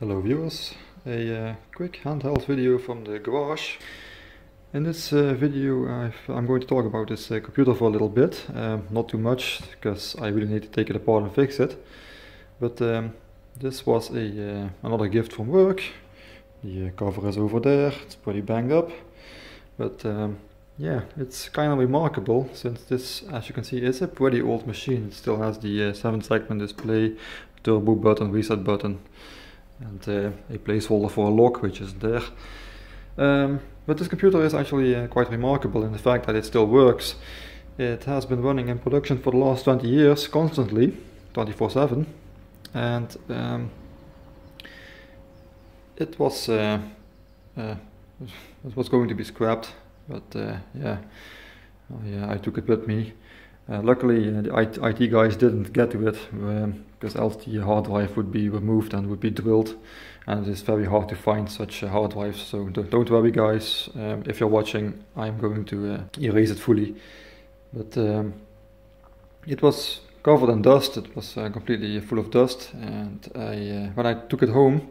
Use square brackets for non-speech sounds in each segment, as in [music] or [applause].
Hello viewers, a uh, quick handheld video from the garage. In this uh, video i am going to talk about this uh, computer for a little bit, um, not too much because I really need to take it apart and fix it. But um, this was a uh, another gift from work. The uh, cover is over there, it's pretty banged up. But um, yeah, it's kind of remarkable since this, as you can see, is a pretty old machine. It still has the uh, 7 segment display, turbo button, reset button and uh, a placeholder for a lock which is there. Um, but this computer is actually uh, quite remarkable in the fact that it still works. It has been running in production for the last 20 years constantly, 24-7 and um, it was uh, uh, it was going to be scrapped but uh, yeah, oh, yeah I took it with me uh, luckily, uh, the IT guys didn't get to it because um, else the hard drive would be removed and would be drilled, and it's very hard to find such a hard drive. So don't worry, guys. Um, if you're watching, I'm going to uh, erase it fully. But um, it was covered in dust. It was uh, completely full of dust, and I, uh, when I took it home,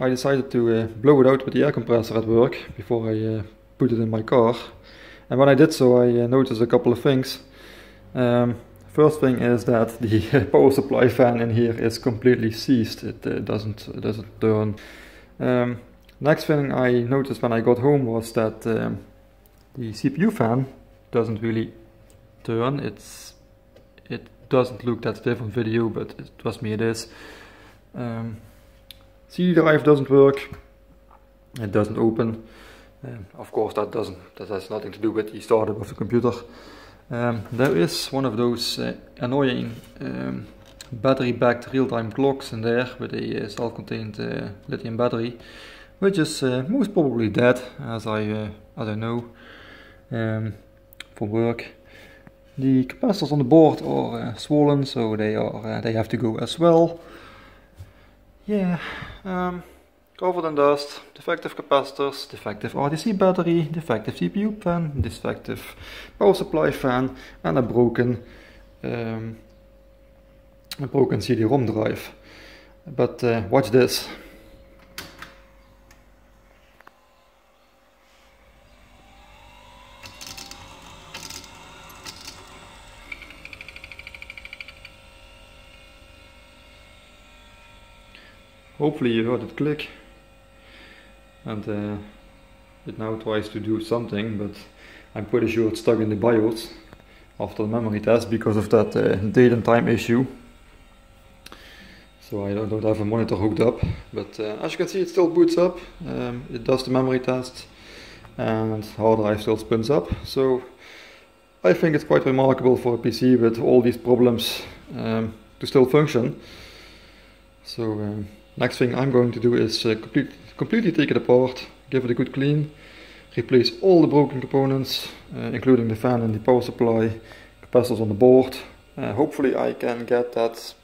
I decided to uh, blow it out with the air compressor at work before I put it in my car. And when I did so, I noticed a couple of things. Um, first thing is that the [laughs] power supply fan in here is completely seized. It uh, doesn't doesn't turn. Um, next thing I noticed when I got home was that um, the CPU fan doesn't really turn. It's it doesn't look that on video, but it, trust me, it is. Um, CD drive doesn't work. It doesn't open. Um, of course, that doesn't. That has nothing to do with the startup of the computer. Um, there is one of those uh, annoying um, battery-backed real-time clocks in there with a uh, self-contained uh, lithium battery, which is uh, most probably dead, as I uh, as I know um, work. The capacitors on the board are uh, swollen, so they are they have to go as well. Yeah. Covered in dust, defective capacitors, defective RTC battery, defective CPU fan, defective power supply fan and a broken um, a broken CD-ROM drive. But uh, watch this. Hopefully you heard it click and uh, it now tries to do something but I'm pretty sure it's stuck in the BIOS after the memory test because of that uh, date and time issue. So I don't have a monitor hooked up but uh, as you can see it still boots up um, it does the memory test and hard drive still spins up. So I think it's quite remarkable for a PC with all these problems um, to still function. So um, next thing I'm going to do is uh, complete completely take it apart, give it a good clean, replace all the broken components, uh, including the fan and the power supply, capacitors on the board. Uh, hopefully I can get that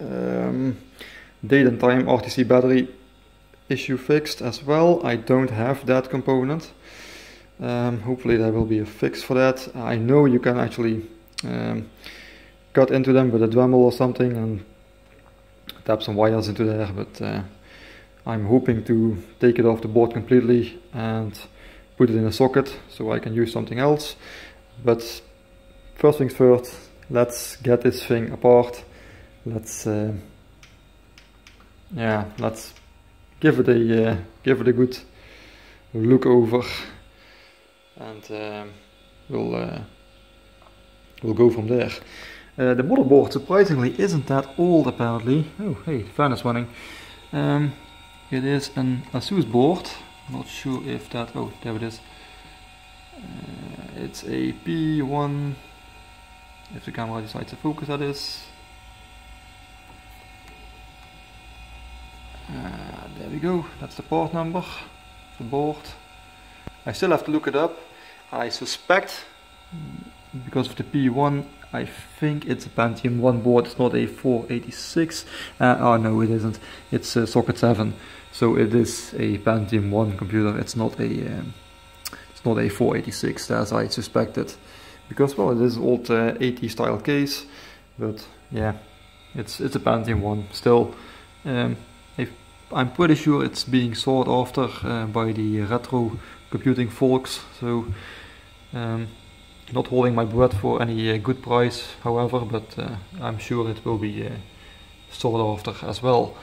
um, date and time RTC battery issue fixed as well. I don't have that component. Um, hopefully there will be a fix for that. I know you can actually um, cut into them with a Dremel or something and tap some wires into there, but uh, I'm hoping to take it off the board completely and put it in a socket so I can use something else. But first things first, let's get this thing apart. Let's, uh, yeah, let's give it a uh, give it a good look over, and uh, we'll uh, we'll go from there. Uh, the motherboard surprisingly isn't that old apparently. Oh, hey, the fan is running. Um, it is an Asus board. Not sure if that. Oh, there it is. Uh, it's a P1. If the camera decides to focus, that is. Uh, there we go. That's the port number. The board. I still have to look it up. I suspect because of the P1 I think it's a Pentium 1 board, it's not a 486. Uh, oh no, it isn't. It's a socket 7. So it is a Pentium 1 computer. It's not a um, it's not a 486 as I suspected. Because well, it is an old uh, AT style case, but yeah, it's it's a Pentium 1. Still um, I'm pretty sure it's being sought after uh, by the retro computing folks. So um, not holding my breath for any uh, good price, however, but uh, I'm sure it will be uh, sought after as well.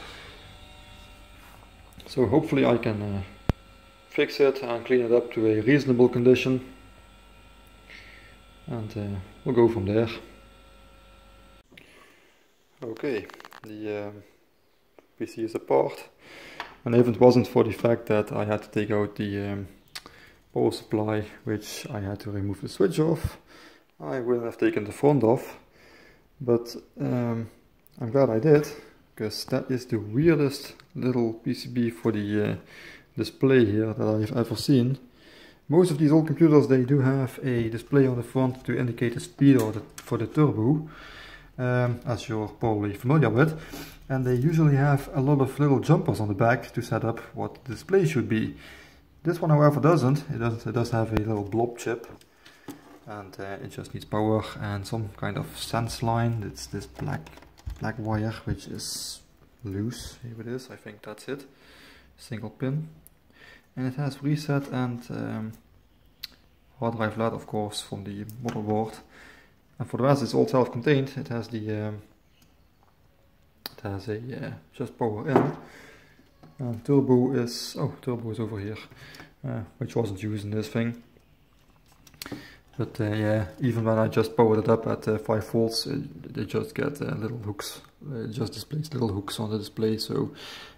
So hopefully I can uh, fix it and clean it up to a reasonable condition. And uh, we'll go from there. Okay, the um, PC is apart. And if it wasn't for the fact that I had to take out the um, power supply which I had to remove the switch off I wouldn't have taken the front off. But um, I'm glad I did because that is the weirdest little PCB for the uh, display here that I've ever seen. Most of these old computers they do have a display on the front to indicate the speed or the, for the turbo um, as you're probably familiar with and they usually have a lot of little jumpers on the back to set up what the display should be. This one however doesn't, it, doesn't, it does have a little blob chip and uh, it just needs power and some kind of sense line, it's this black black wire which is loose, here it is, I think that's it, single pin. And it has reset and um, hard drive LED of course from the motherboard. And for the rest it's all self-contained, it has the um, it has a uh, just power in. And turbo is, oh turbo is over here uh, which wasn't used in this thing but uh, yeah, even when I just powered it up at uh, 5 volts, it, they just get uh, little hooks, it just displays little hooks on the display, so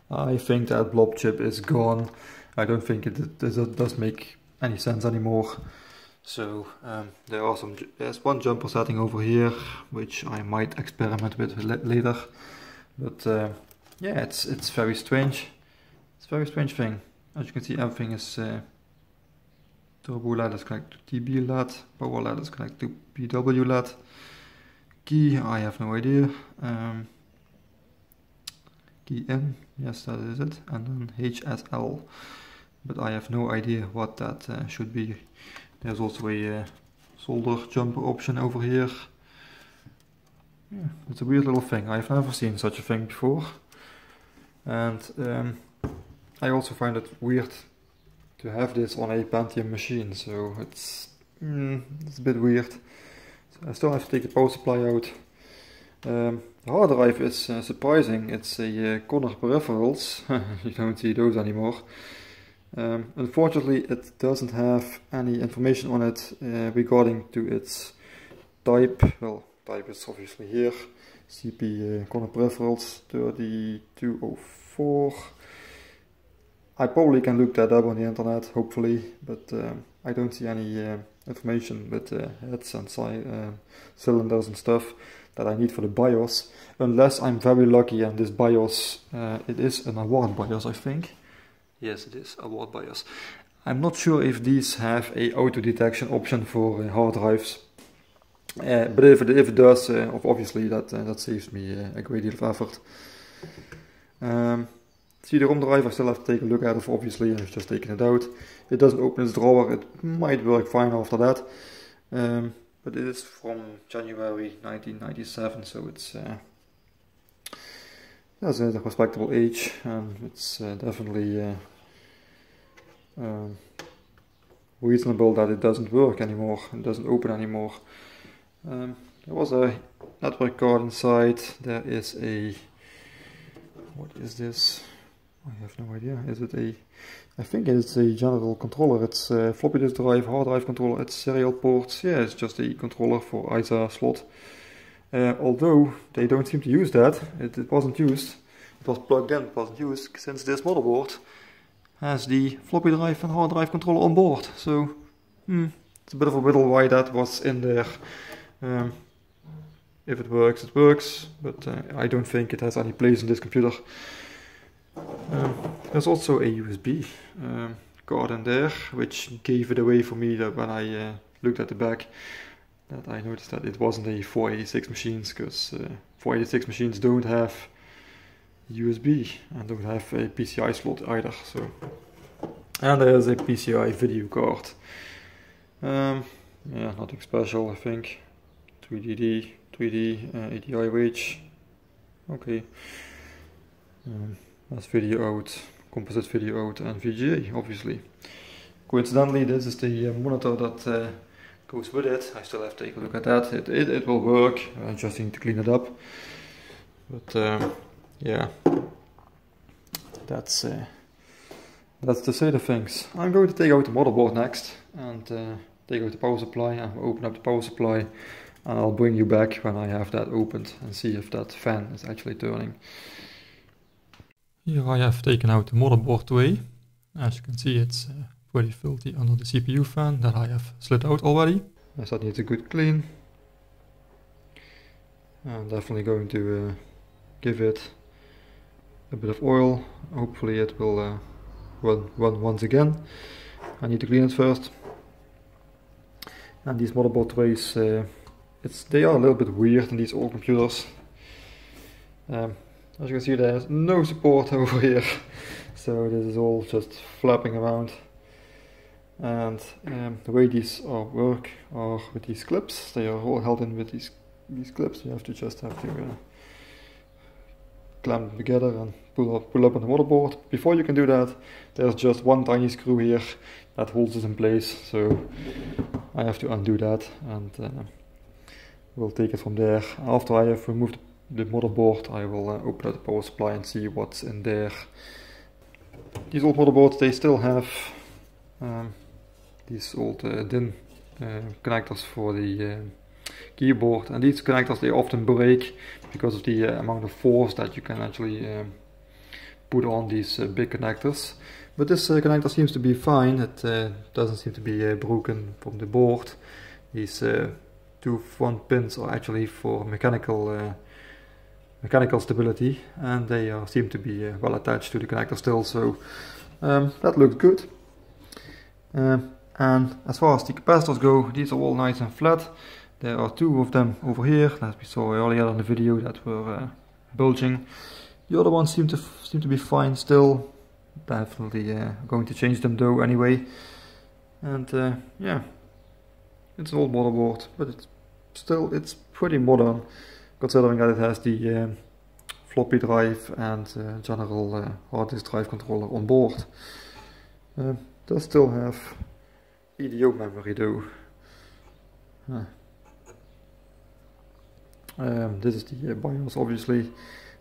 I think that blob chip is gone. I don't think it, it does make any sense anymore. So um, there are some, there's one jumper setting over here, which I might experiment with later. But uh, yeah, it's it's very strange. It's a very strange thing. As you can see, everything is uh, Turbo LED is connected to TB LED, power LED is connected to PW. Key, I have no idea. Um, key in, yes that is it, and then HSL, but I have no idea what that uh, should be. There's also a uh, solder jumper option over here. Yeah, it's a weird little thing, I've never seen such a thing before. And um, I also find it weird to have this on a Pentium machine, so it's, mm, it's a bit weird. So I still have to take the power supply out. Um, the hard drive is uh, surprising, it's a uh, Conner peripherals, [laughs] you don't see those anymore. Um, unfortunately it doesn't have any information on it uh, regarding to its type, well type is obviously here, CP uh, Conner peripherals 3204 I probably can look that up on the internet, hopefully, but uh, I don't see any uh, information with uh, heads and uh, cylinders and stuff that I need for the BIOS, unless I'm very lucky and this BIOS, uh, it is an award BIOS, I think. Yes, it is award BIOS. I'm not sure if these have a auto detection option for uh, hard drives, but if it, if it does, obviously that that saves me a great deal of effort. Um, CD-ROM drive, I still have to take a look at it obviously, I've just taken it out. It doesn't open its drawer, it might work fine after that. Um, but it is from January 1997, so it's uh, a respectable age, and it's uh, definitely uh, um, reasonable that it doesn't work anymore, it doesn't open anymore. Um, there was a network card inside, there is a, what is this? I have no idea. Is it a... I think it's a general controller. It's a floppy disk drive, hard drive controller, it's serial ports. Yeah, it's just a controller for ISA slot. Uh, although they don't seem to use that. It, it wasn't used. It was plugged in, it wasn't used since this motherboard has the floppy drive and hard drive controller on board. So, hmm, it's a bit of a riddle why that was in there. Um, if it works, it works, but uh, I don't think it has any place in this computer. Um, there's also a USB um, card in there, which gave it away for me that when I uh, looked at the back, that I noticed that it wasn't a 486 machines, because uh, 486 machines don't have USB and don't have a PCI slot either. So, and there's a PCI video card. Um, yeah, nothing special, I think. 3DD, 3D, uh, ATI Rage. Okay. Um, as video out, composite video out and VGA obviously. Coincidentally this is the uh, monitor that uh, goes with it. I still have to take a look at that. It, it, it will work, I just need to clean it up. But um, yeah, that's uh, that's the state of things. I'm going to take out the motherboard next and uh, take out the power supply and open up the power supply and I'll bring you back when I have that opened and see if that fan is actually turning. Here I have taken out the motherboard tray. As you can see it's uh, pretty filthy under the CPU fan that I have slid out already. As that needs a good clean. I'm definitely going to uh, give it a bit of oil. Hopefully it will uh, run, run once again. I need to clean it first. And these motherboard trays uh, it's they are a little bit weird in these old computers. Um, as you can see there's no support [laughs] over here. So this is all just flapping around. And um, the way these are work are with these clips. They are all held in with these these clips. You have to just have to uh, clamp them together and pull up, pull up on the motherboard. Before you can do that there's just one tiny screw here that holds it in place. So I have to undo that and uh, we'll take it from there. After I have removed the motherboard, I will uh, open up the power supply and see what's in there. These old motherboards, they still have um, these old uh, DIN uh, connectors for the uh, keyboard and these connectors they often break because of the uh, amount of force that you can actually um, put on these uh, big connectors. But this connector seems to be fine, it doesn't seem to be broken from the board. These two front pins are actually for mechanical mechanical stability and they are, seem to be uh, well attached to the connector still so um, that looks good. Um, and as far as the capacitors go these are all nice and flat. There are two of them over here that we saw earlier in the video that were uh, bulging. The other ones seem to seem to be fine still. Definitely uh, going to change them though anyway. And uh, yeah. It's an old motherboard, but it's still it's pretty modern, considering that it has the uh, floppy drive and uh, general uh, hard disk drive controller on board. Uh, does still have EDO memory though. Um, this is the uh, BIOS obviously,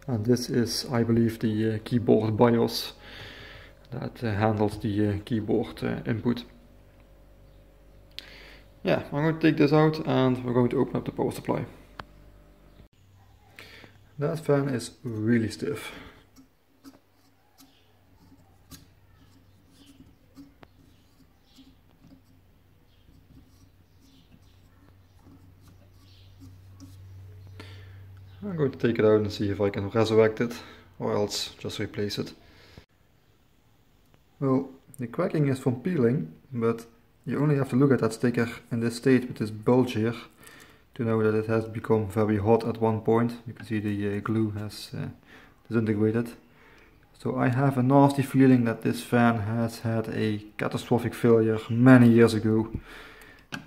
and this is I believe the uh, keyboard BIOS that uh, handles the keyboard input yeah, I'm going to take this out and we're going to open up the power supply. That fan is really stiff. I'm going to take it out and see if I can resurrect it or else just replace it. Well, the cracking is from peeling, but you only have to look at that sticker in this state with this bulge here to know that it has become very hot at one point. You can see the uh, glue has uh, disintegrated. So I have a nasty feeling that this fan has had a catastrophic failure many years ago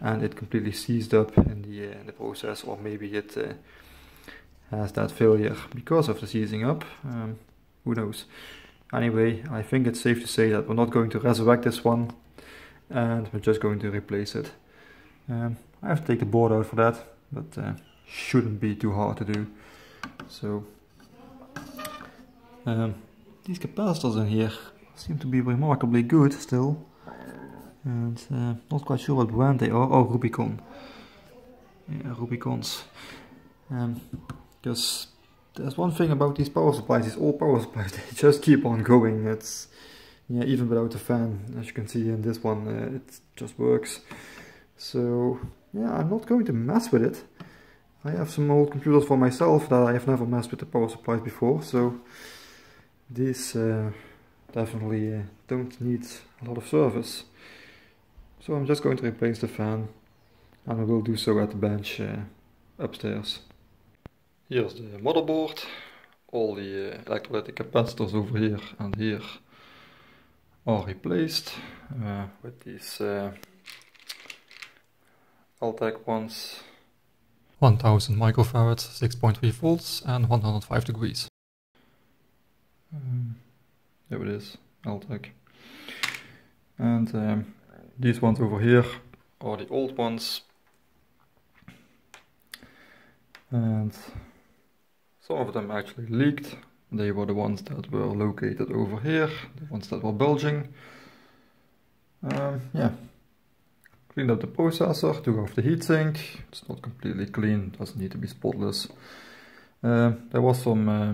and it completely seized up in the, uh, in the process or maybe it uh, has that failure because of the seizing up. Um, who knows. Anyway, I think it's safe to say that we're not going to resurrect this one and we're just going to replace it. Um, I have to take the board out for that, but uh, shouldn't be too hard to do. So um, these capacitors in here seem to be remarkably good still, and uh, not quite sure what brand they are. Oh, Rubycon. Yeah, Rubycons. Because um, there's one thing about these power supplies, these old power supplies, [laughs] they just keep on going. It's yeah, even without a fan, as you can see in this one, uh, it just works. So yeah, I'm not going to mess with it. I have some old computers for myself that I have never messed with the power supplies before, so these uh, definitely uh, don't need a lot of service. So I'm just going to replace the fan and I will do so at the bench uh, upstairs. Here's the motherboard, all the uh, electrolytic capacitors over here and here are replaced uh, with these uh, Altec ones. 1000 microfarads, 6.3 volts and 105 degrees. Um, there it is, Altec. And um, these ones over here are the old ones. And some of them actually leaked. They were the ones that were located over here, the ones that were bulging. Um, yeah, cleaned up the processor, took off the heatsink. It's not completely clean, doesn't need to be spotless. Uh, there was some uh,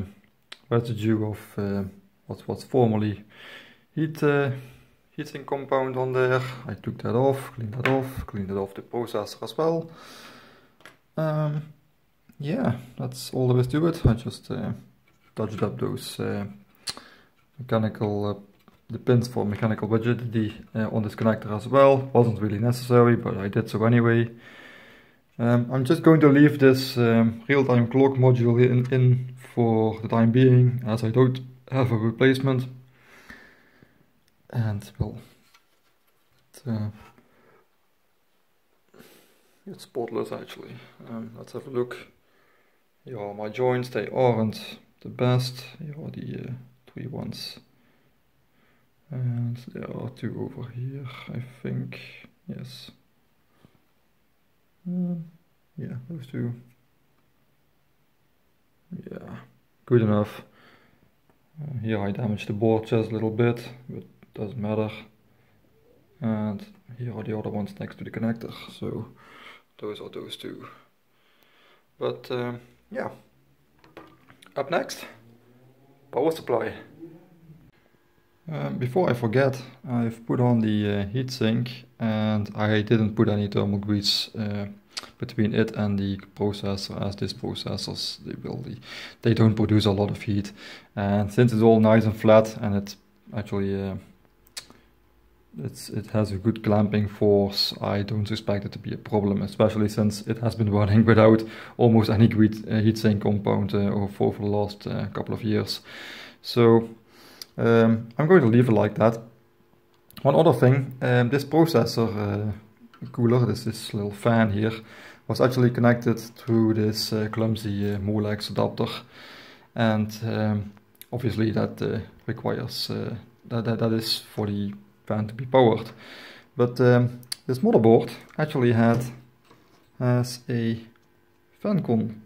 residue of uh, what was formerly heat heatsink compound on there. I took that off, cleaned that off, cleaned it off the processor as well. Um, yeah, that's all there is to it. I just touched up those mechanical, uh, the pins for mechanical rigidity uh, on this connector as well. Wasn't really necessary, but I did so anyway. Um, I'm just going to leave this um, real-time clock module in, in for the time being, as I don't have a replacement. And well, it's, uh, it's spotless actually. Um, let's have a look. Here are my joints, they aren't the best. Here are the uh, three ones. And there are two over here, I think. Yes. Uh, yeah, those two. Yeah, good enough. Uh, here I damaged the board just a little bit, but doesn't matter. And here are the other ones next to the connector, so those are those two. But um, yeah. Up next, power supply. Um, before I forget, I've put on the uh, heatsink and I didn't put any thermal grease uh, between it and the processor as these processors they will they don't produce a lot of heat and since it's all nice and flat and it actually uh, it's, it has a good clamping force. I don't expect it to be a problem, especially since it has been [laughs] running without almost any heat, uh, heatsink compound uh, for, for the last uh, couple of years. So um, I'm going to leave it like that. One other thing, um, this processor uh, cooler, this, this little fan here, was actually connected through this uh, clumsy uh, Molex adapter. And um, obviously that uh, requires, uh, that, that, that is for the fan to be powered. But um, this motherboard actually had has a fan con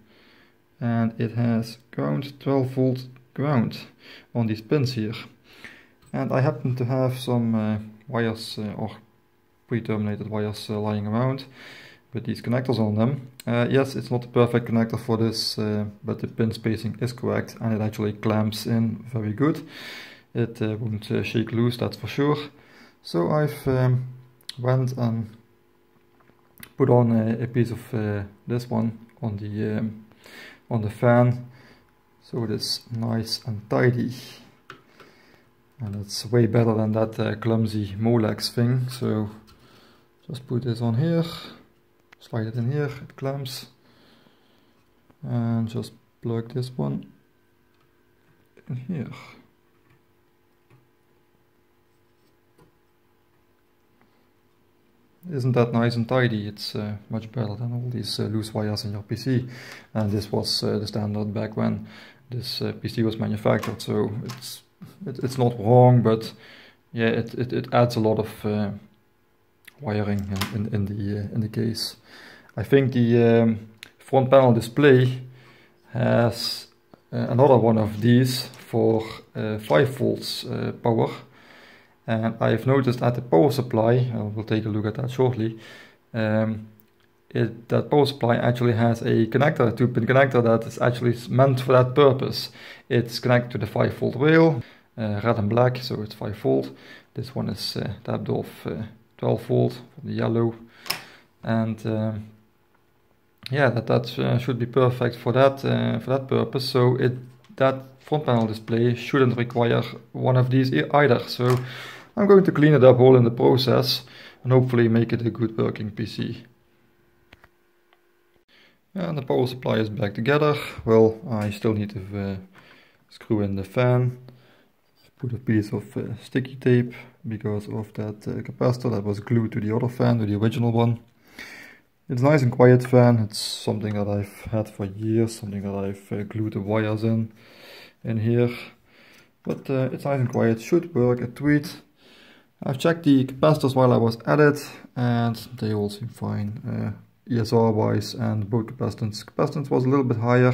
and it has ground 12 volt ground on these pins here. And I happen to have some uh, wires uh, or pre-terminated wires uh, lying around with these connectors on them. Uh, yes, it's not the perfect connector for this, uh, but the pin spacing is correct and it actually clamps in very good. It uh, won't shake loose, that's for sure. So I've um, went and put on a, a piece of this one on the um, on the fan so it is nice and tidy and it's way better than that uh, clumsy Molex thing so just put this on here slide it in here it clamps and just plug this one in here isn't that nice and tidy. It's uh, much better than all these uh, loose wires in your PC. And this was uh, the standard back when this uh, PC was manufactured. So it's it, it's not wrong, but yeah, it, it, it adds a lot of uh, wiring in, in, in the uh, in the case. I think the um, front panel display has another one of these for 5 volts power and I've noticed at the power supply, we'll take a look at that shortly, um, it, that power supply actually has a connector, a 2-pin connector that is actually meant for that purpose. It's connected to the 5 volt rail, uh, red and black, so it's 5 volt. This one is uh, tapped off uh, 12 volt, the yellow. And um, yeah, that, that uh, should be perfect for that, uh, for that purpose. So it that front panel display shouldn't require one of these either. So I'm going to clean it up all in the process and hopefully make it a good working PC. And the power supply is back together. Well, I still need to uh, screw in the fan. Put a piece of uh, sticky tape because of that uh, capacitor that was glued to the other fan, to the original one. It's a nice and quiet fan. It's something that I've had for years, something that I've uh, glued the wires in, in here. but uh, it's nice and quiet, should work a tweet. I've checked the capacitors while I was at it and they all seem fine uh, ESR wise and both capacitance. Capacitance was a little bit higher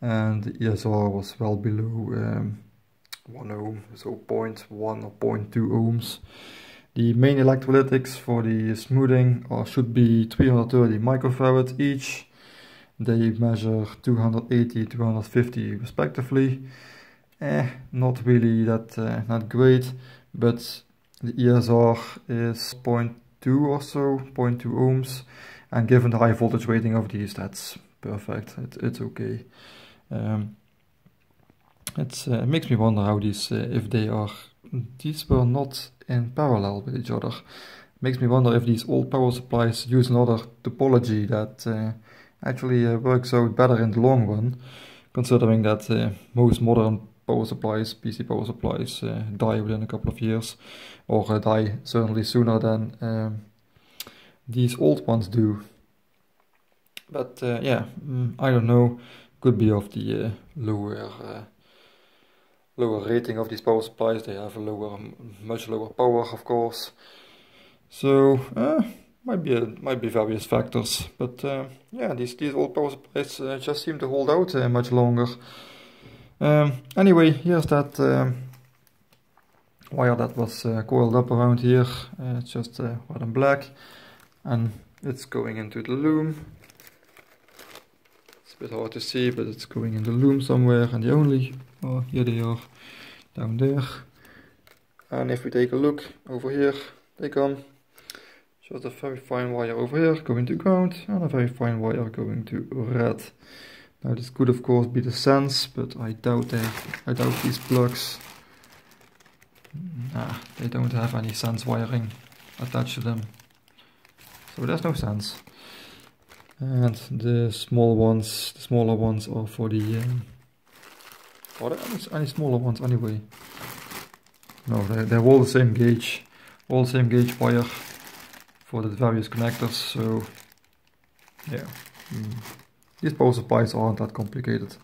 and ESR was well below um, 1 ohm, so 0.1 or 0.2 ohms. The main electrolytics for the smoothing are, should be 330 microfarad each. They measure 280, 250 respectively. Eh, not really that uh, not great, but the ESR is 0.2 or so, 0.2 ohms, and given the high voltage rating of these, that's perfect. It, it's okay. Um, it uh, makes me wonder how these, uh, if they are, these were not in parallel with each other. Makes me wonder if these old power supplies use another topology that uh, actually uh, works out better in the long run, considering that uh, most modern power supplies, PC power supplies, uh, die within a couple of years, or uh, die certainly sooner than um, these old ones do. But uh, yeah, mm, I don't know. Could be of the uh, lower uh, lower rating of these power supplies. They have a lower, much lower power, of course. So uh, might be a, might be various factors. But yeah, these these old power supplies just seem to hold out much longer. Um, anyway, here's that um, wire that was uh, coiled up around here. Uh, just uh, red and black. And it's going into the loom. It's a bit hard to see, but it's going in the loom somewhere. And the only, oh, here they are, down there. And if we take a look over here, they come. Just a very fine wire over here going to ground and a very fine wire going to red. Now this could of course be the sense, but I doubt they, I doubt these plugs, nah, mm, they don't have any sense wiring attached to them. So there's no sense. And the small ones, the smaller ones are for the, um, are there any, any smaller ones anyway? No, they're, they're all the same gauge, all the same gauge wire for the various connectors, so yeah. Mm. These power supplies aren't that complicated.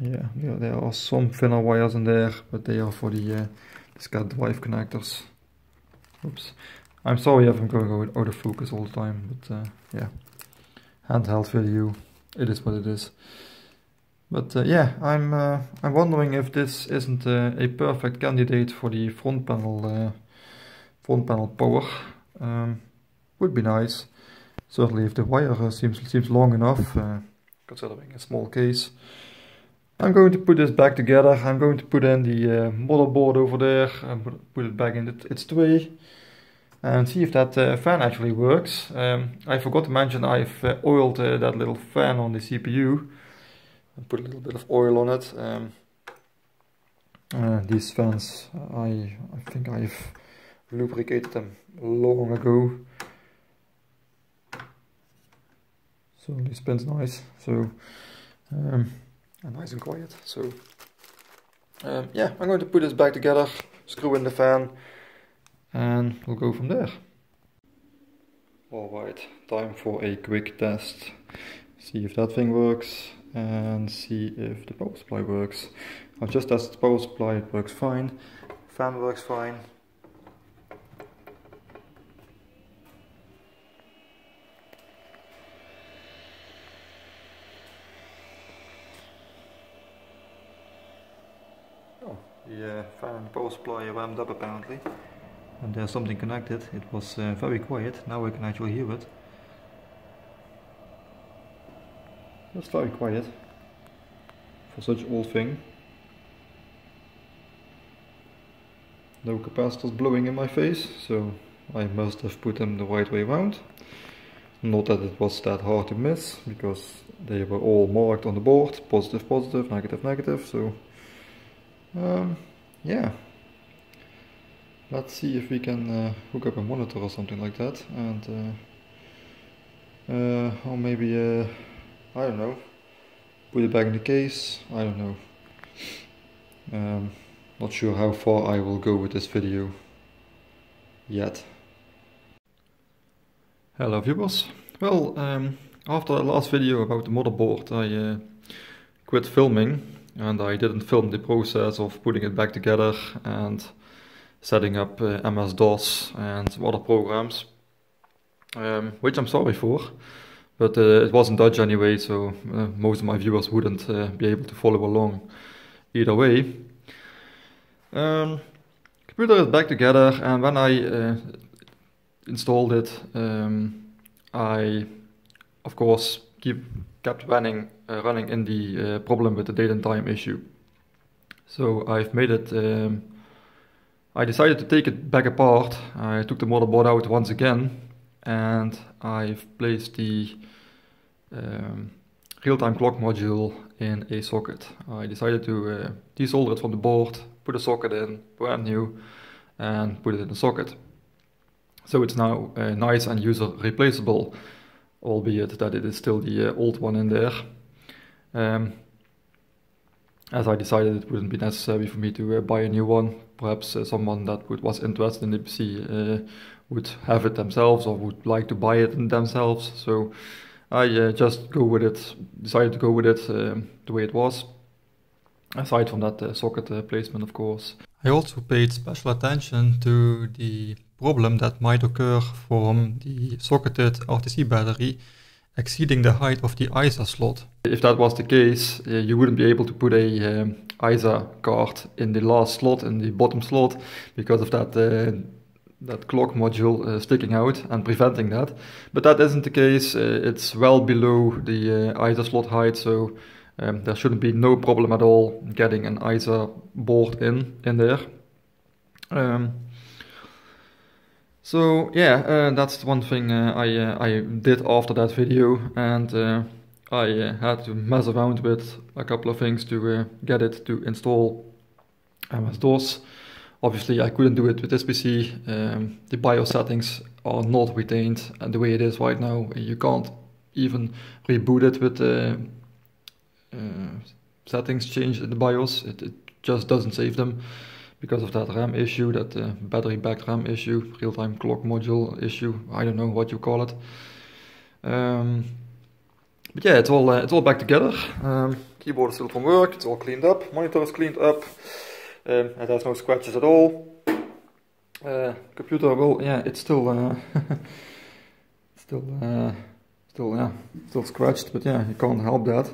Yeah, yeah, there are some thinner wires in there, but they are for the, uh, the SCAD drive connectors. Oops. I'm sorry if I'm going out, of focus all the time, but uh, yeah. Handheld video, it is what it is. But uh, yeah, I'm uh, I'm wondering if this isn't uh, a perfect candidate for the front panel uh, front panel power. Um, would be nice. Certainly if the wire seems, seems long enough, uh, considering a small case. I'm going to put this back together. I'm going to put in the uh, motherboard over there and put it back in its tray and see if that uh, fan actually works. Um, I forgot to mention I've uh, oiled uh, that little fan on the CPU and put a little bit of oil on it. Um, uh, these fans, I, I think I've lubricated them long ago. So this spins nice, so um, and nice and quiet. So um, yeah, I'm going to put this back together, screw in the fan, and we'll go from there. Alright, time for a quick test. See if that thing works and see if the power supply works. I've just tested the power supply, it works fine. Fan works fine, fan and power supply wound up apparently. And there's something connected. It was uh, very quiet. Now I can actually hear it. That's very quiet. For such old thing. No capacitors blowing in my face so I must have put them the right way around not that it was that hard to miss because they were all marked on the board positive positive negative negative so um, yeah. Let's see if we can uh, hook up a monitor or something like that and uh, uh, or maybe uh, I don't know. Put it back in the case. I don't know. Um, not sure how far I will go with this video yet. Hello viewers. Well um, after the last video about the motherboard, I uh, quit filming and I didn't film the process of putting it back together and setting up uh, MS-DOS and other programs, um, which I'm sorry for, but uh, it was in Dutch anyway, so uh, most of my viewers wouldn't uh, be able to follow along either way. Um, computer is back together and when I uh, installed it, um, I of course keep kept running uh, running in the uh, problem with the date and time issue. So I've made it. Um, I decided to take it back apart. I took the motherboard out once again, and I've placed the um, real-time clock module in a socket. I decided to uh, desolder it from the board, put a socket in, brand new, and put it in the socket. So it's now uh, nice and user replaceable albeit that it is still the uh, old one in there. Um, as I decided it wouldn't be necessary for me to uh, buy a new one. Perhaps uh, someone that would, was interested in the PC uh, would have it themselves or would like to buy it themselves. So I uh, just go with it, decided to go with it um, the way it was. Aside from that uh, socket placement, of course. I also paid special attention to the problem that might occur from the socketed RTC battery exceeding the height of the ISA slot. If that was the case, uh, you wouldn't be able to put a um, ISA card in the last slot, in the bottom slot, because of that uh, that clock module uh, sticking out and preventing that. But that isn't the case. It's well below the ISA slot height, so um, there shouldn't be no problem at all getting an ISA board in in there. Um, so yeah, uh, that's one thing uh, I uh, I did after that video, and uh, I uh, had to mess around with a couple of things to uh, get it to install MS-DOS. Obviously, I couldn't do it with this PC. Um, the BIOS settings are not retained, and the way it is right now, you can't even reboot it with the settings changed in the BIOS. It, it just doesn't save them because of that RAM issue, that uh, battery backed RAM issue, real-time clock module issue. I don't know what you call it. Um, but yeah, it's all uh, it's all back together. Um, keyboard is still from work. It's all cleaned up. Monitor is cleaned up. Um, it has no scratches at all. Uh, computer, well, yeah, it's still uh, [laughs] still uh, still yeah still scratched, but yeah, you can't help that.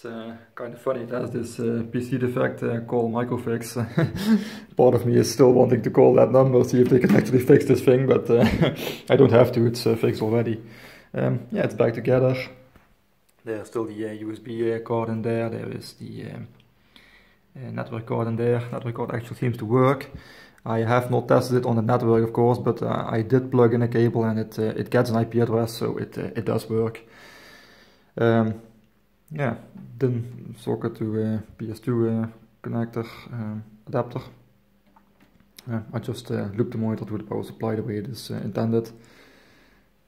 It's uh, kind of funny it has this uh, PC defect uh, called microfix. [laughs] Part of me is still wanting to call that number, see if they can actually fix this thing, but uh, [laughs] I don't have to, it's uh, fixed already. Um, yeah, it's back together. There's still the USB uh, card in there, there is the um, network card in there. Network card actually seems to work. I have not tested it on the network, of course, but I did plug in a cable and it it gets an IP address, so it it does work. Um, yeah, DIN socket to uh, PS2 uh, connector um, adapter. I just looped the monitor to the power supply the way it is intended.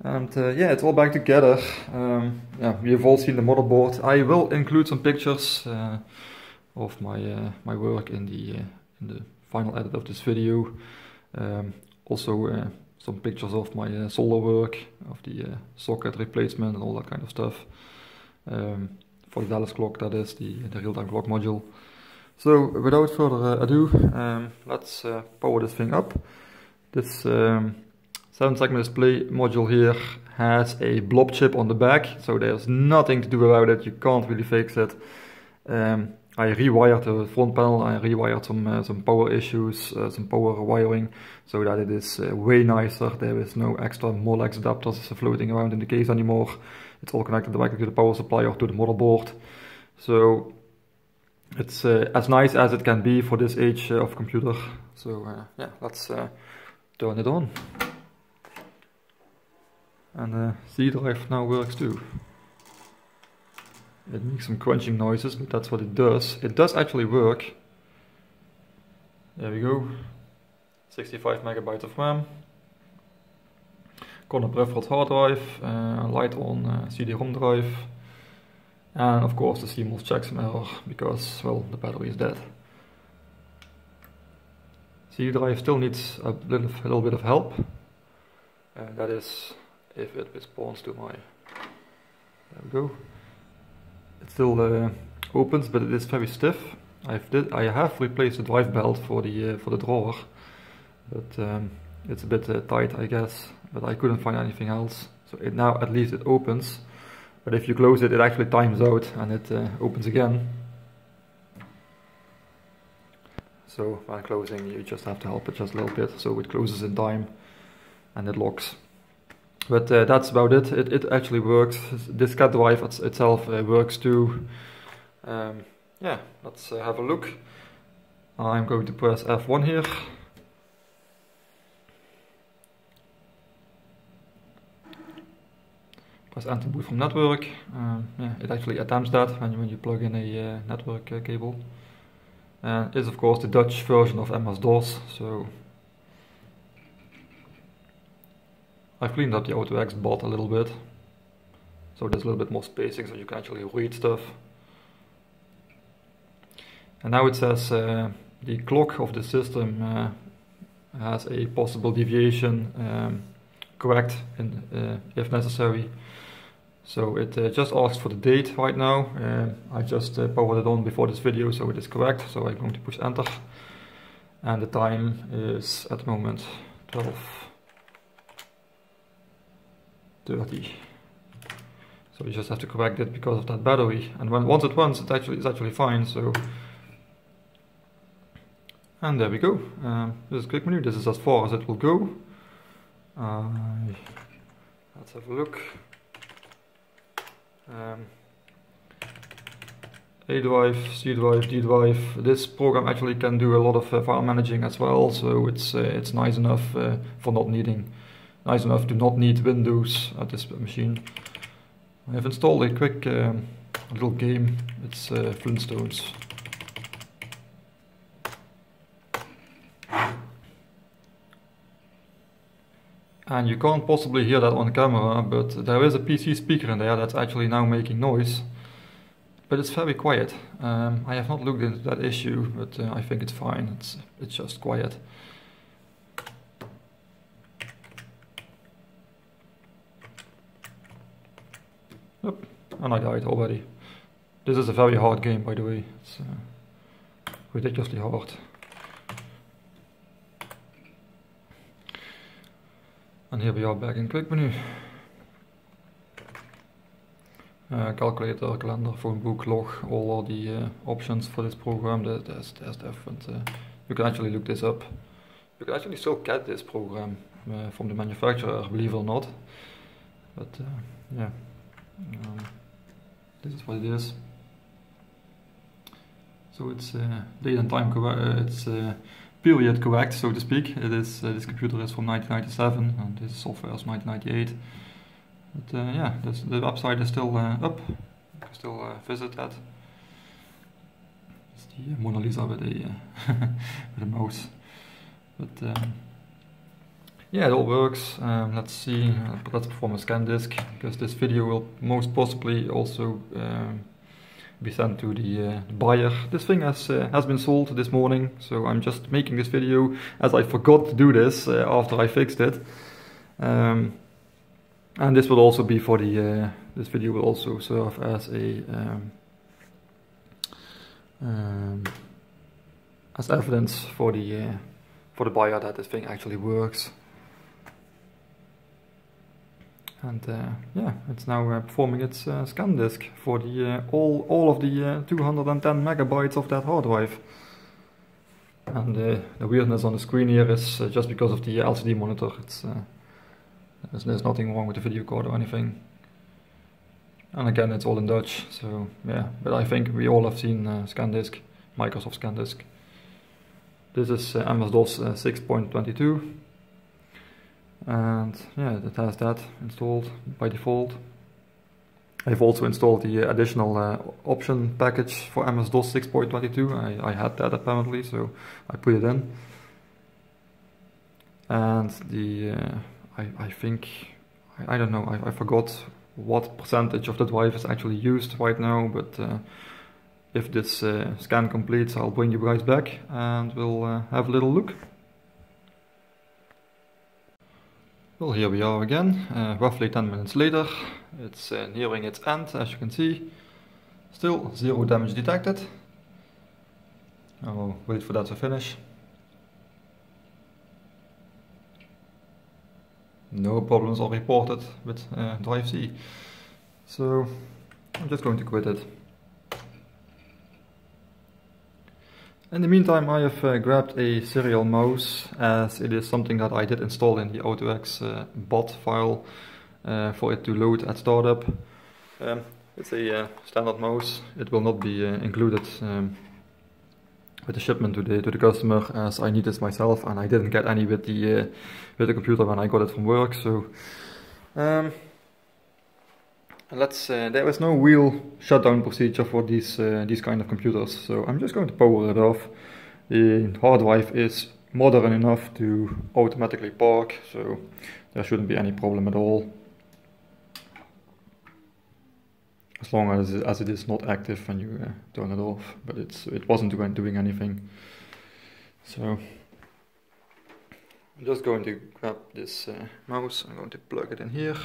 And uh, yeah, it's all back together. Um, yeah, you've all seen the motherboard. I will include some pictures uh, of my uh, my work in the in the final edit of this video. Um, also some pictures of my solder work, of the socket replacement and all that kind of stuff. Um, for Dallas clock, that is the, the real-time clock module. So without further uh, ado, um, let's uh, power this thing up. This um, 7 segment display module here has a blob chip on the back, so there's nothing to do about it, you can't really fix it. Um, I rewired the front panel, I rewired some uh, some power issues, uh, some power wiring, so that it is uh, way nicer. There is no extra Molex adapters floating around in the case anymore. It's all connected directly to the power supply or to the motherboard. So it's uh, as nice as it can be for this age uh, of computer. So uh, yeah, let's turn it on. And the C drive now works too. It makes some crunching noises, but that's what it does. It does actually work. There we go. 65 megabytes of RAM. Conner peripheral hard drive, uh, light on uh, CD-ROM drive. And of course the CMOS checksum error, because, well, the battery is dead. CD drive still needs a little, a little bit of help. Uh, that is if it responds to my There we go. It still uh, opens, but it is very stiff. I've did, I have replaced the drive belt for the uh, for the drawer, but um, it's a bit uh, tight, I guess. But I couldn't find anything else, so it now at least it opens. But if you close it, it actually times out and it uh, opens again. So when closing, you just have to help it just a little bit, so it closes in time and it locks. But uh, that's about it. it. It actually works. This cat drive itself uh, works too. Um, yeah, let's uh, have a look. I'm going to press F1 here. Press enter boot from network. Um, yeah, it actually attempts that when you, when you plug in a uh, network uh, cable. And it's of course the Dutch version of MS-DOS, so I've cleaned up the AUTOEXEC.BAT a little bit. So there's a little bit more spacing so you can actually read stuff. And now it says uh, the clock of the system uh, has a possible deviation um, correct in, uh, if necessary. So it uh, just asks for the date right now. Uh, I just uh, powered it on before this video so it is correct. So I'm going to push enter. And the time is at the moment 12 30. So you just have to correct it because of that battery. And when once it runs, it actually is actually fine. So and there we go. Um, this is quick menu. This is as far as it will go. Uh, let's have a look. Um, a drive, C drive, D drive. This program actually can do a lot of uh, file managing as well, so it's uh, it's nice enough uh, for not needing, nice enough to not need Windows at this machine. I have installed a quick um, little game. It's uh, Flintstones. And you can't possibly hear that on camera, but there is a PC speaker in there that's actually now making noise. But it's very quiet. Um, I have not looked into that issue, but uh, I think it's fine. It's, it's just quiet. Yep, and I died already. This is a very hard game, by the way. It's uh, ridiculously hard. And here we are back in quick menu. Uh, calculator, calendar, phone book, log, all the uh, options for this program. There's, there's different. Uh, you can actually look this up. You can actually still get this program uh, from the manufacturer, believe it or not. But uh, yeah, um, this is what it is. So it's uh, date and time correct. it's period correct, so to speak. It is uh, this computer is from 1997 and this software is 1998. But uh, yeah, the website is still uh, up. You can still uh, visit that. It's the Mona Lisa with a [laughs] with a mouse. But um, yeah, it all works. Um, let's see. let's perform a scan disk because this video will most possibly also. Um, be sent to the uh, buyer. This thing has uh, has been sold this morning, so I'm just making this video as I forgot to do this uh, after I fixed it. Um, and this will also be for the uh, this video will also serve as a um, um, as evidence for the uh, for the buyer that this thing actually works and uh, yeah it's now uh, performing its uh, scan disk for the uh, all all of the uh, 210 megabytes of that hard drive. And uh, the weirdness on the screen here is just because of the LCD monitor it's there's, there's, nothing wrong with the video card or anything. And again it's all in Dutch so yeah but I think we all have seen ScanDisk Microsoft ScanDisk this is MS-DOS 6.22 and yeah it has that installed by default. I've also installed the additional uh, option package for MS-DOS 6.22 I, I had that apparently so I put it in. And the uh, I, I think I, I don't know I, I forgot what percentage of the drive is actually used right now but uh, if this uh, scan completes I'll bring you guys back and we'll uh, have a little look Well, here we are again, uh, roughly 10 minutes later. It's uh, nearing its end, as you can see. Still zero damage detected. I'll wait for that to finish. No problems are reported with uh, Drive C. So I'm just going to quit it. In the meantime I have uh, grabbed a serial mouse as it is something that I did install in the AUTOEXEC uh, bot file uh, for it to load at startup. Um, it's a uh, standard mouse, it will not be uh, included um, with the shipment to the to the customer as I need this myself and I didn't get any with the uh, with the computer when I got it from work so um, let's uh, no real shutdown procedure for these uh, these kind of computers so I'm just going to power it off. The hard drive is modern enough to automatically park so there shouldn't be any problem at all. As long as as it is not active when you uh, turn it off but it's it wasn't doing, doing anything. So I'm just going to grab this uh, mouse. I'm going to plug it in here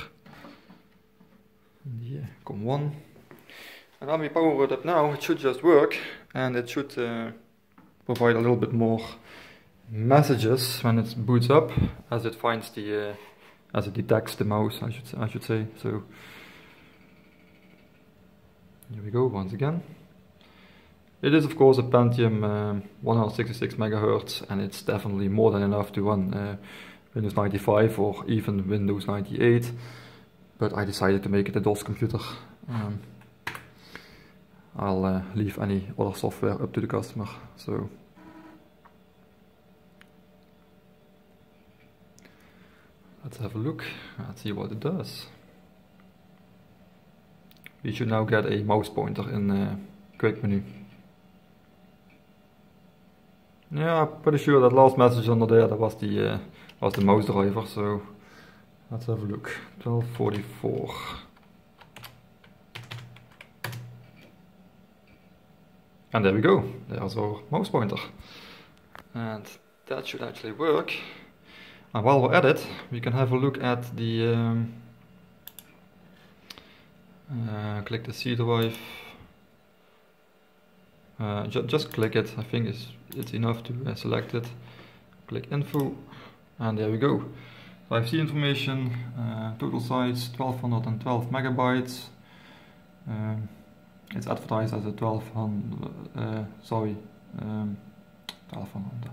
yeah, COM1. And when we power it up now, it should just work and it should uh, provide a little bit more messages when it boots up as it finds the, uh, as it detects the mouse, I should, I should say. So here we go once again. It is of course a Pentium um, 166 megahertz and it's definitely more than enough to run uh, Windows 95 or even Windows 98 but I decided to make it a DOS computer. Um, I'll uh, leave any other software up to the customer. So let's have a look. Let's see what it does. We should now get a mouse pointer in uh, quick menu. Yeah, pretty sure that last message under there that was the uh, was the mouse driver. So Let's have a look. 1244. And there we go. There's our mouse pointer. And that should actually work. And while we're at it, we can have a look at the... Um, uh, click the C drive. Uh, ju just click it. I think it's, it's enough to uh, select it. Click info. And there we go. Drive C information, uh, total size 1212 megabytes. Um, it's advertised as a 1200, uh, sorry, um, 1200,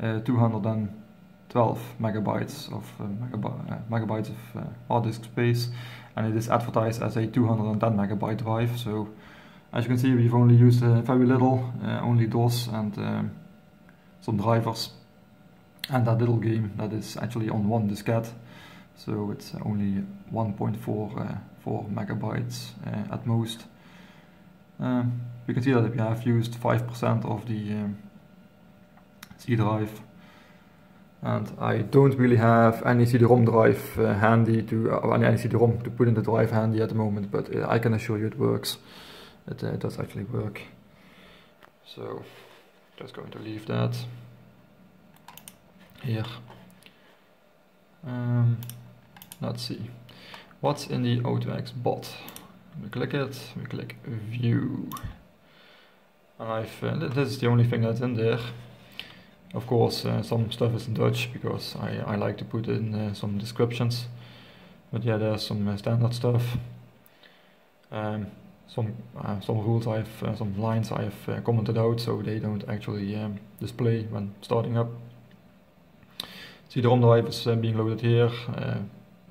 uh, 212 megabytes of uh, uh, megabytes of uh, hard disk space, and it is advertised as a 210 megabyte drive. So, as you can see, we've only used very little, only DOS and um, some drivers and that little game that is actually on one diskette so it's only 1.4 uh, 4 megabytes uh, at most. Um, you can see that we have used 5% of the um, C drive. And I don't really have any CD-ROM drive uh, handy to uh, any CD-ROM to put in the drive handy at the moment but uh, I can assure you it works. It, uh, it does actually work. So just going to leave that here. Um, let's see. What's in the AUTOEXEC.BAT? We click it, we click view. And I've, uh, this is the only thing that's in there. Of course, uh, some stuff is in Dutch because I, I like to put in uh, some descriptions. But yeah, there's some uh, standard stuff. Um, some uh, some rules I've, uh, some lines I've commented out so they don't actually um, display when starting up. CD-ROM drive is uh, being loaded here,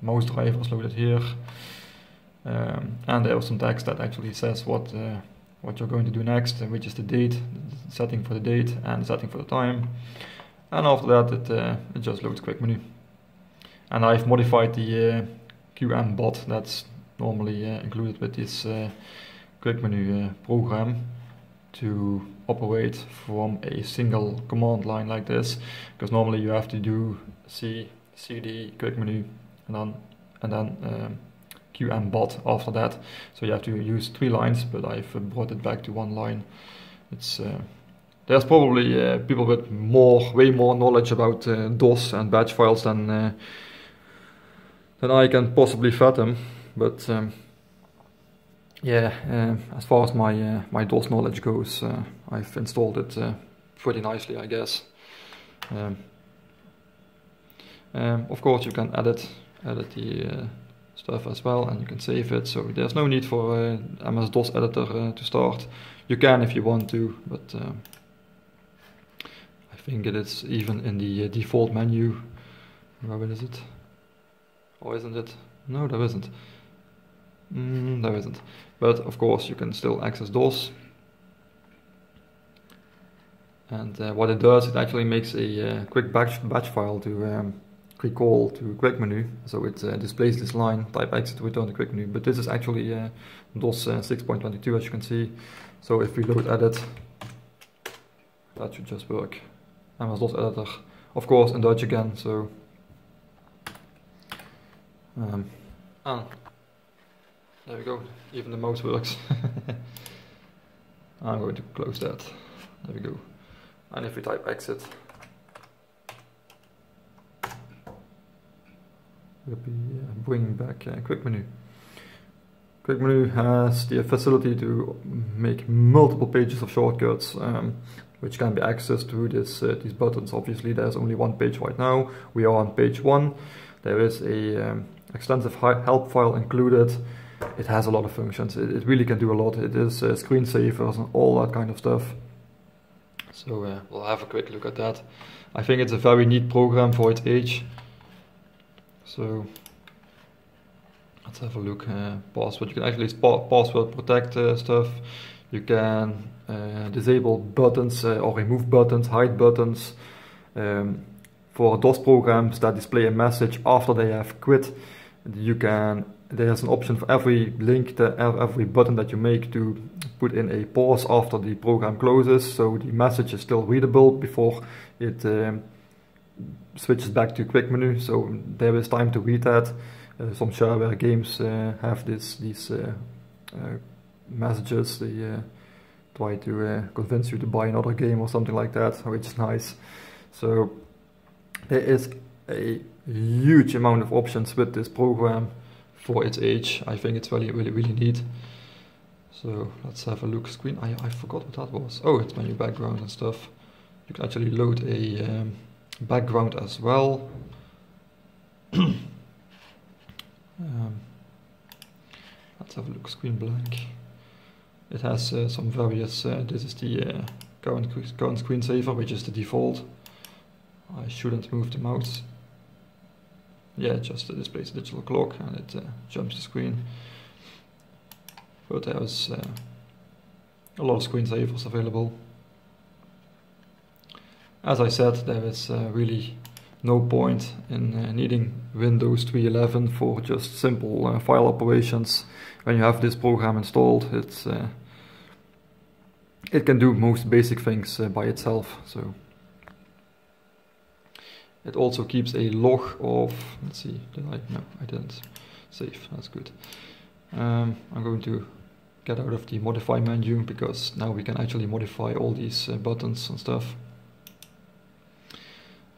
mouse driver is loaded here, um, and there was some text that actually says what uh, what you're going to do next, which is the date, the setting for the date, and the setting for the time. And after that, it, uh, it just loads quick menu. And I've modified the uh, QM.BAT that's normally uh, included with this quick menu program to operate from a single command line like this because normally you have to do C, CD, quick menu and then, and then um, QM.BAT after that so you have to use three lines but I've brought it back to one line it's uh, there's probably uh, people with more way more knowledge about uh, DOS and batch files than uh, then I can possibly fathom. But um, yeah, uh, as far as my uh, my DOS knowledge goes, uh, I've installed it uh, pretty nicely, I guess. Um, um, of course, you can edit edit the uh, stuff as well, and you can save it. So there's no need for uh, MS DOS editor to start. You can if you want to, but um, I think it is even in the default menu. Where is it? Or isn't it? No, there isn't. Mm, there isn't. But of course, you can still access DOS. And uh, what it does, it actually makes a uh, quick batch, batch file to um, recall to quick menu. So it uh, displays this line, type exit to return to quick menu. But this is actually uh, DOS uh, 6.22 as you can see. So if we load edit, that should just work. MS DOS editor, of course in Dutch again, so um, ah, there we go, even the mouse works. [laughs] I'm going to close that, there we go. And if we type exit, we'll be uh, bringing back uh, quick menu. Quick menu has the facility to make multiple pages of shortcuts um, which can be accessed through this, uh, these buttons. Obviously there's only one page right now, we are on page one. There is a um, extensive help file included. It has a lot of functions. It, it really can do a lot. It is uh, screensavers and all that kind of stuff. So uh, we'll have a quick look at that. I think it's a very neat program for its age. So let's have a look. Uh, password. You can actually password protect uh, stuff. You can uh, disable buttons uh, or remove buttons, hide buttons. Um, for DOS programs that display a message after they have quit you can there's an option for every link that every button that you make to put in a pause after the program closes. So the message is still readable before it um, switches back to quick menu. So there is time to read that. Uh, some shareware games uh, have this these uh, uh messages. They uh, try to uh, convince you to buy another game or something like that which is nice. So there is a huge amount of options with this program for its age. I think it's really, really, really neat. So let's have a look screen. I, I forgot what that was. Oh, it's my new background and stuff. You can actually load a um, background as well. [clears throat] um, let's have a look, screen blank. It has uh, some various, uh, this is the uh, current, current screensaver, which is the default. I shouldn't move the mouse yeah, just uh, displays a digital clock and it uh, jumps the screen. But there's uh, a lot of screensavers available. As I said, there is uh, really no point in uh, needing Windows 3.11 for just simple uh, file operations. When you have this program installed, it's it can do most basic things by itself. So it also keeps a log of, let's see, did I, no, I didn't save, that's good. Um, I'm going to get out of the modify menu because now we can actually modify all these uh, buttons and stuff.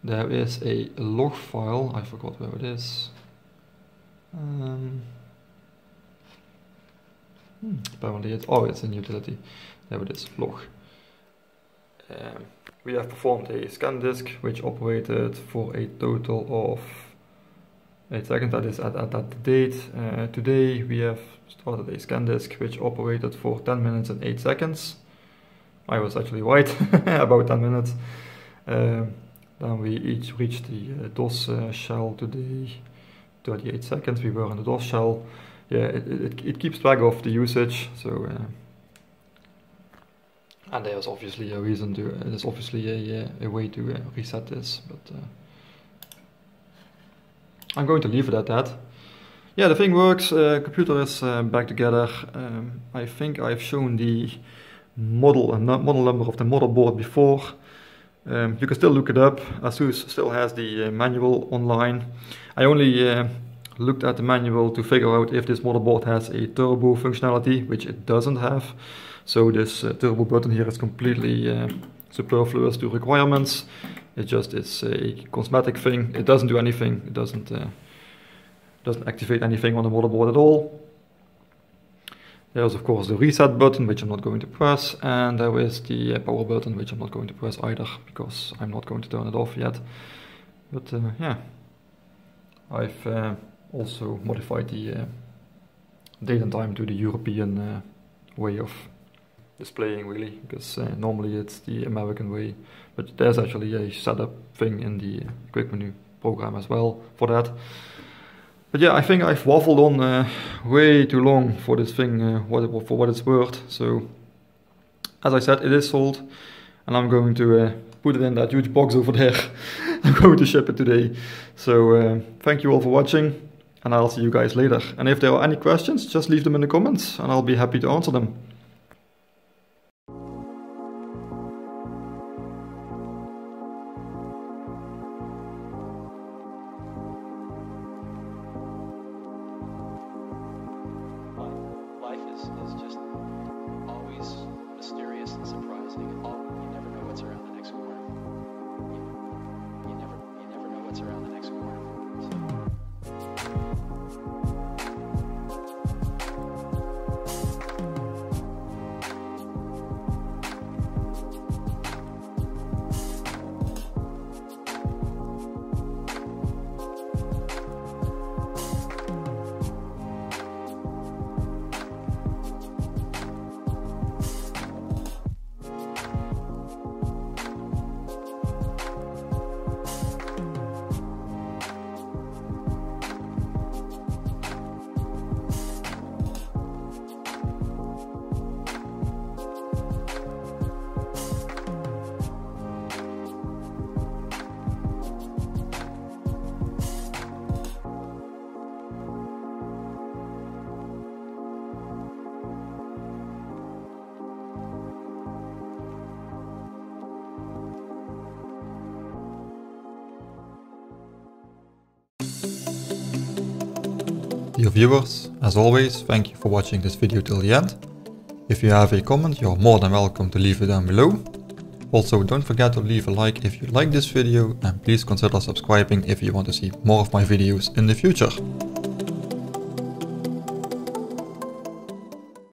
There is a log file, I forgot where it is. Um, hmm, apparently it's, oh it's in utility, there it is, log. Um, we have performed a scan disk which operated for a total of 8 seconds, that is at, at that date. Uh, today we have started a scan disk which operated for 10 minutes and 8 seconds. I was actually right, [laughs] about 10 minutes. Um, then we each reached the uh, DOS uh, shell today, 38 seconds, we were in the DOS shell. Yeah, it, it, it keeps track of the usage, so uh, and there's obviously a reason to, uh, there's obviously a, a way to uh, reset this, but uh, I'm going to leave it at that. Yeah, the thing works, uh, computer is uh, back together. Um, I think I've shown the model and model number of the model board before. Um, you can still look it up. ASUS still has the uh, manual online. I only looked at the manual to figure out if this motherboard has a turbo functionality, which it doesn't have. So this uh, turbo button here is completely uh, superfluous to requirements. It just is a cosmetic thing. It doesn't do anything. It doesn't uh, doesn't activate anything on the motherboard at all. There's of course the reset button, which I'm not going to press, and there is the power button, which I'm not going to press either, because I'm not going to turn it off yet. But uh, yeah, I've uh, also modified the uh, date and time to the European way of displaying really, because uh, normally it's the American way, but there's actually a setup thing in the quick menu program as well for that. But yeah, I think I've waffled on uh, way too long for this thing, uh, what for what it's worth. So, as I said, it is sold, and I'm going to uh, put it in that huge box over there. [laughs] I'm going to ship it today. So, uh, thank you all for watching, and I'll see you guys later. And if there are any questions, just leave them in the comments, and I'll be happy to answer them. Dear viewers, as always, thank you for watching this video till the end. If you have a comment, you're more than welcome to leave it down below. Also, don't forget to leave a like if you like this video and please consider subscribing if you want to see more of my videos in the future.